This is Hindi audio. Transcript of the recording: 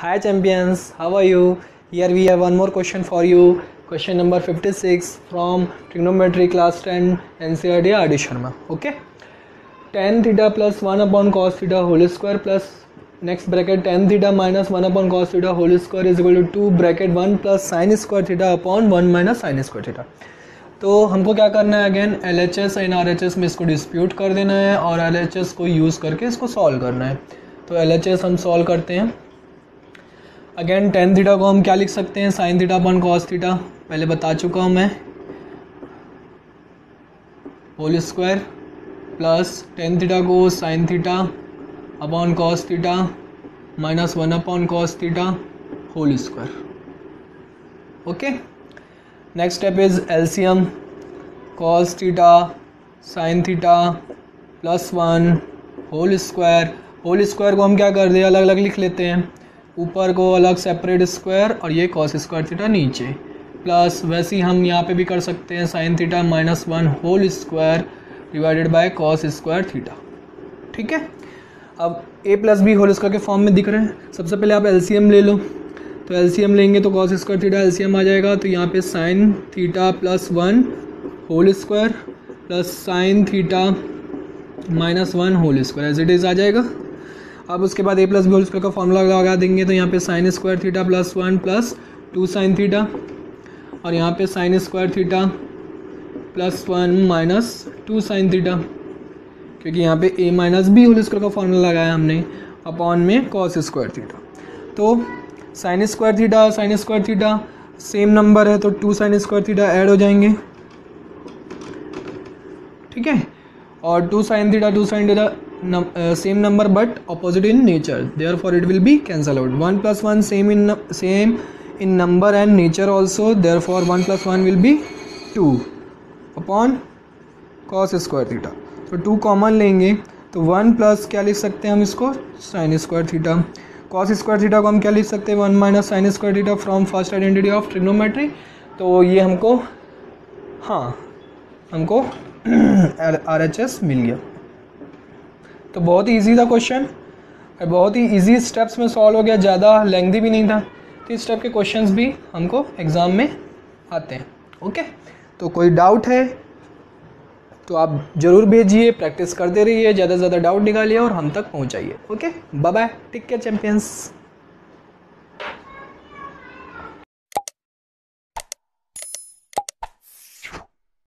Hi champions how are you here we have one more question for you question number 56 from trigonometry class 10 NCERT R D Sharma okay tan theta plus one upon cos theta whole square plus next bracket tan theta minus one upon cos theta whole square is equal to two bracket one plus sine square theta upon one minus sine square theta तो हमको क्या करना है again L H S and R H S में इसको डिस्प्यूट कर देना है और एल एच एस को यूज़ करके इसको सॉल्व करना है। तो एल एच एस हम सॉल्व करते हैं। अगेन टेन थीटा को हम क्या लिख सकते हैं? Sine theta upon cos theta पहले बता चुका हूँ मैं। Whole square plus tan theta को sine theta upon cos theta minus one upon cos theta whole square okay next step is LCM cos theta sine theta plus one whole square whole square को हम क्या कर दें अलग अलग लिख लेते हैं। ऊपर को अलग सेपरेट स्क्वायर और ये कॉस स्क्वायर थीटा नीचे। प्लस वैसे ही हम यहाँ पे भी कर सकते हैं sine theta minus one whole square divided by cos square theta ठीक है? अब A plus B whole square के फॉर्म में दिख रहे हैं। सबसे पहले आप एलसीएम ले लो। तो एलसीएम लेंगे तो कॉस स्क्वायर थीटा एलसीएम आ जाएगा। तो यहाँ पे sine theta plus one whole square plus sine theta minus one whole square as it is आ जाएगा। अब उसके बाद A plus B whole square का फॉर्मूला लगा देंगे तो यहाँ पे sine square theta plus one plus two sine theta और यहाँ पे sine square theta plus one minus two sine theta क्योंकि यहाँ पे A minus B whole square का फॉर्मूला लगाया हमने अपॉन में कॉस स्क्वायर थीटा तो sine square theta sine square theta same number है तो two sine square theta add हो जाएँगे। ठीक है? और two sine theta two sine theta same number but opposite in nature therefore it will be cancel out one plus one same in same in number and nature also therefore one plus one will be two upon cos square theta तो टू कॉमन लेंगे. तो वन प्लस क्या लिख सकते हैं हम इसको? Sine square theta cos square theta को हम क्या लिख सकते हैं? One minus sine square theta from first identity of trigonometry तो ये हमको हाँ हमको आर एच एस मिल गया। तो बहुत ही ईजी था क्वेश्चन और बहुत ही ईजी स्टेप्स में सॉल्व हो गया. ज़्यादा लेंदी भी नहीं था. तो इस टाइप के क्वेश्चन भी हमको एग्ज़ाम में आते हैं. ओके तो कोई डाउट है तो आप ज़रूर भेजिए प्रैक्टिस करते रहिए. ज़्यादा से ज़्यादा डाउट निकालिए और हम तक पहुँचाइए. Okay bye take care champions